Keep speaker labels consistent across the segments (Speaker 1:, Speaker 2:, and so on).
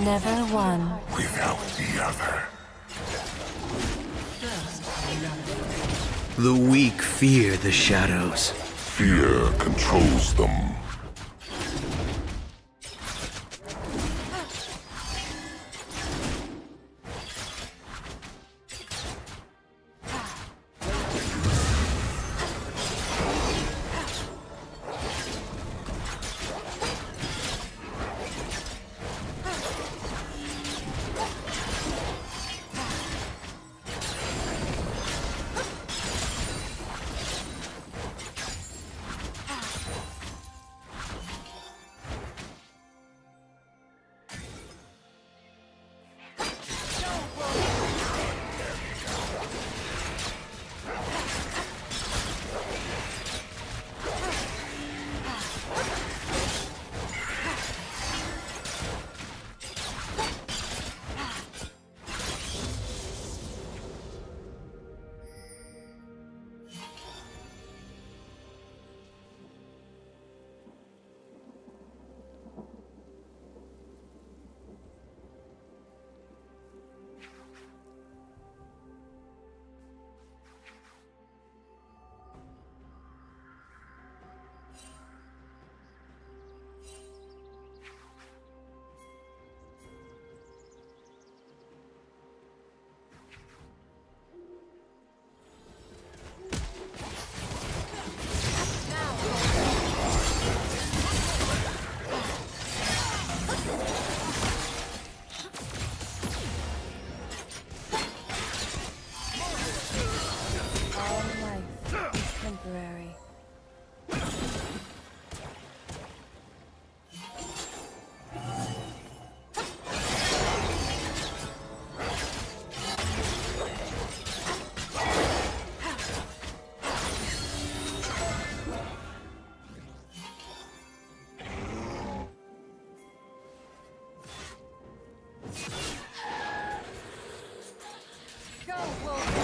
Speaker 1: Never one.
Speaker 2: without the other.
Speaker 3: The weak fear the shadows.
Speaker 2: Fear controls them.
Speaker 1: Go, Wolverine!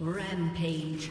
Speaker 4: Rampage.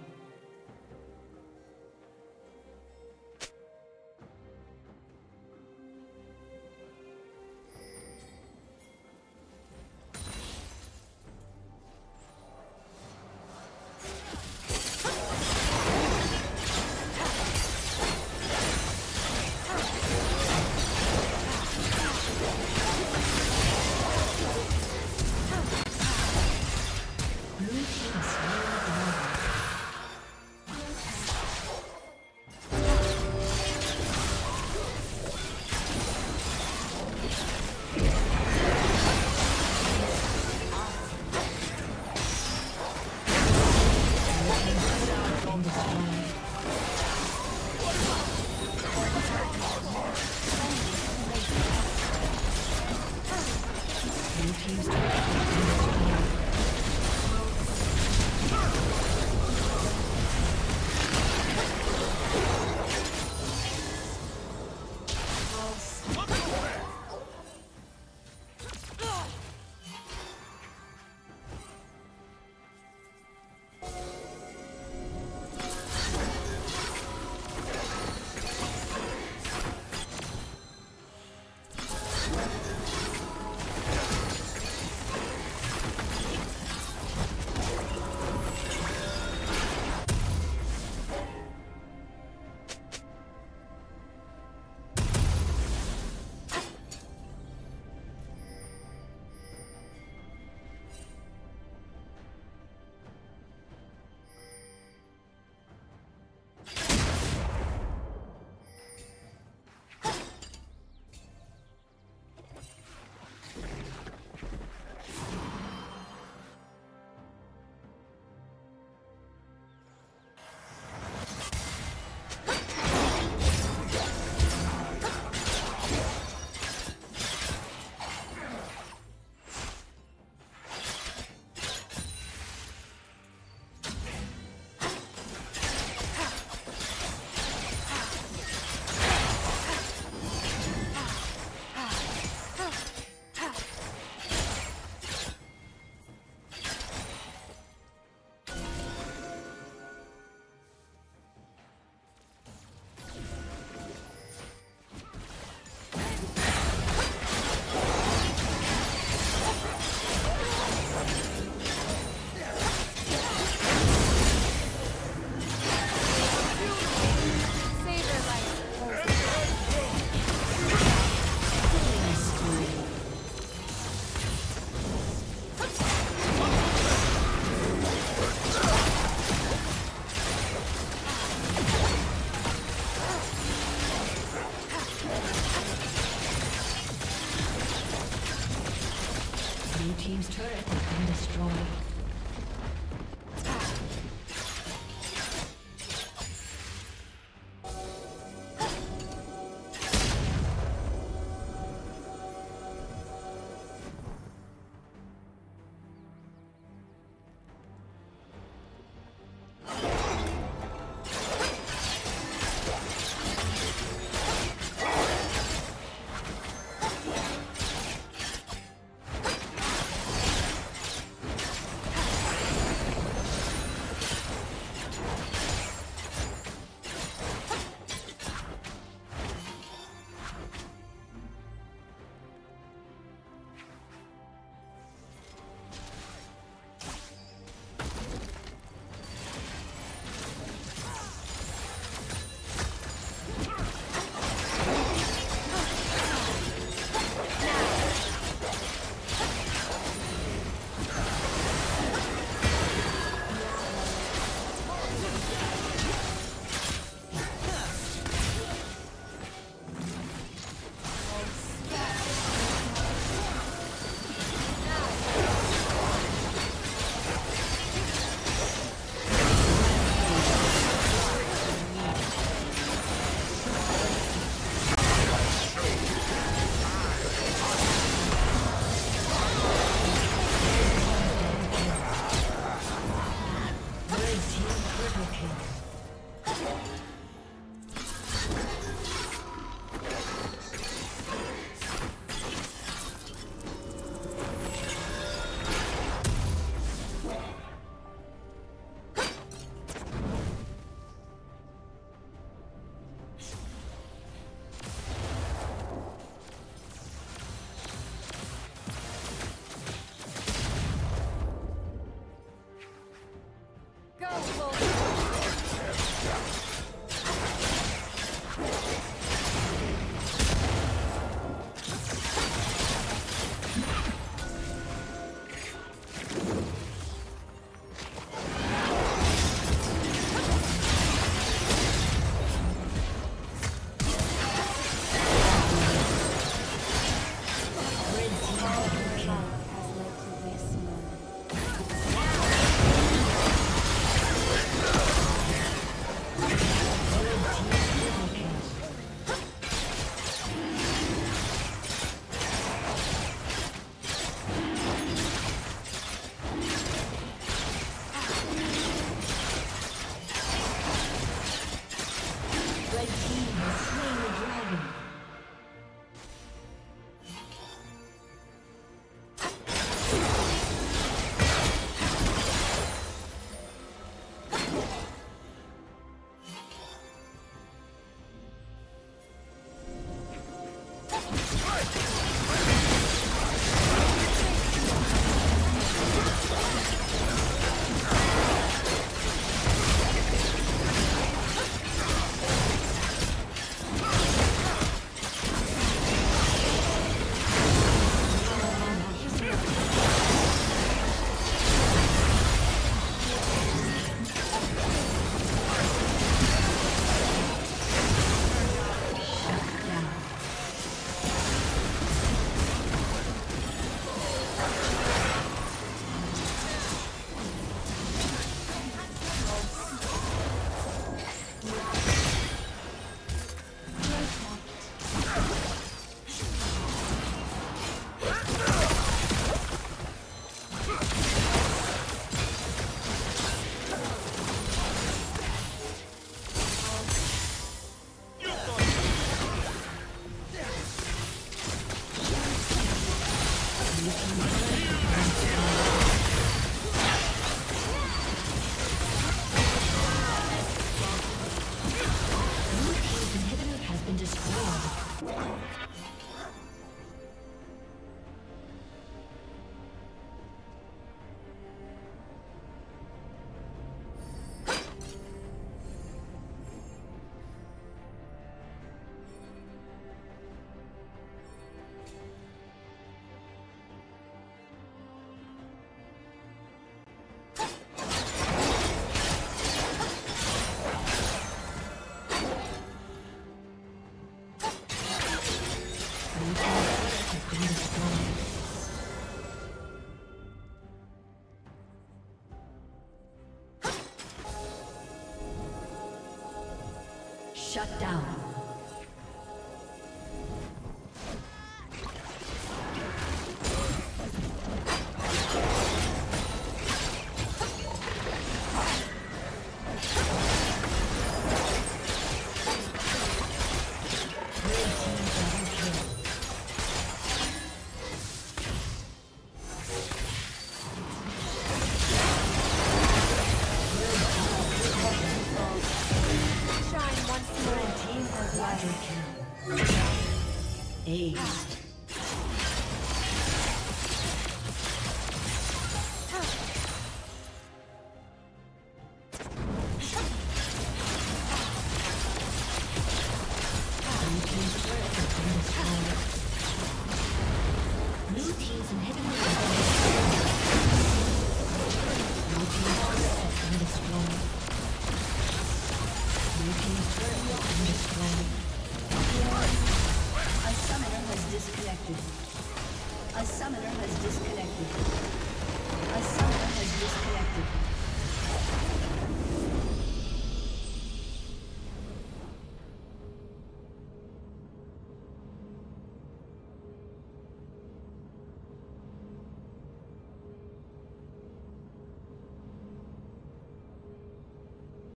Speaker 4: Shut down.